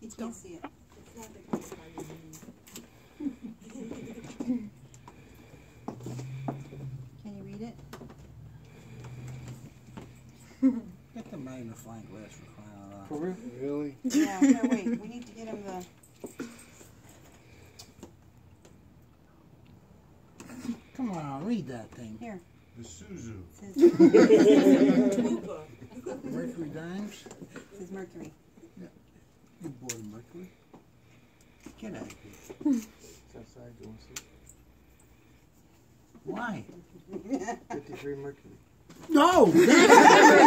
You can't see it. It's not the case by your name. Can you read it? Get the magnifying glass for crying out loud. For real? Really? Yeah, here, wait, we need to get him the, Come on, read that thing. here. The Suzu. It says, Tuba. Mercury dimes. it says Mercury. You bought a Mercury. Get out of here. It's outside, you wanna see? Why? Fifty-three Mercury. No!